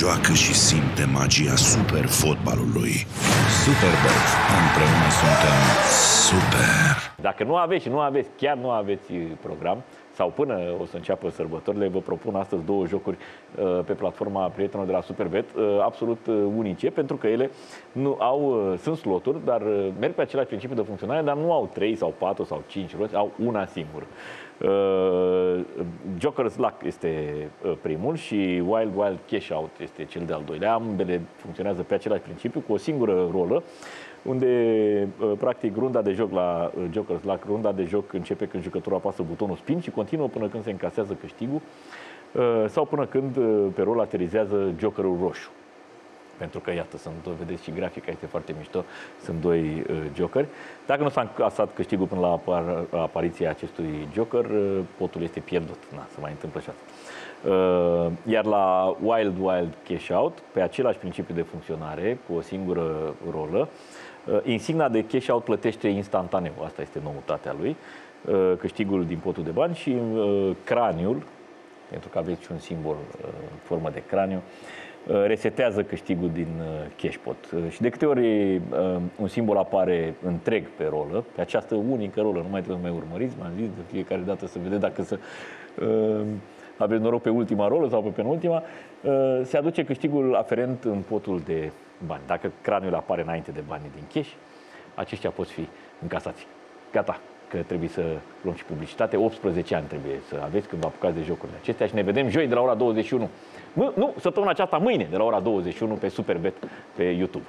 joacă și simte magia super fotbalului. Superbet. Împreună suntem super. Dacă nu aveți și nu aveți, chiar nu aveți program, sau până o să înceapă sărbătorile, vă propun astăzi două jocuri uh, pe platforma prietenilor de la Superbet, uh, absolut uh, unice, pentru că ele nu au, sunt sloturi, dar merg pe același principiu de funcționare, dar nu au 3 sau 4 sau 5 roți, au una singură. Joker's Luck este primul și Wild Wild Cash Out este cel de-al doilea. Ambele funcționează pe același principiu, cu o singură rolă unde uh, practic runda de joc la uh, Joker's Luck, runda de joc începe când jucătorul apasă butonul spin și continuă până când se încasează câștigul uh, sau până când pe rol aterizează jokerul roșu. Pentru că, iată, sunt, vedeți și grafica este foarte mișto, sunt doi uh, jokeri. Dacă nu s-a încasat câștigul până la apar, apariția acestui joker, uh, potul este pierdut. Na, se mai întâmplă și asta. Uh, iar la Wild Wild Cash Out, pe același principiu de funcționare, cu o singură rolă, uh, Uh, insigna de cash out plătește instantaneu, asta este noutatea lui, uh, câștigul din potul de bani și uh, craniul, pentru că aveți și un simbol în formă de craniu, resetează câștigul din cashpot. Și de câte ori un simbol apare întreg pe rolă, pe această unică rolă, nu mai trebuie să mai urmăriți, m-am zis de fiecare dată să vedeți dacă să aveți noroc pe ultima rolă sau pe penultima, se aduce câștigul aferent în potul de bani. Dacă craniul apare înainte de banii din cash, aceștia pot fi încasați. Gata, că trebuie să luăm și publicitate. 18 ani trebuie să aveți când vă apucați de jocurile acestea și ne vedem joi de la ora 21. Nu, nu, săptămâna aceasta, mâine, de la ora 21 pe Superbet pe YouTube.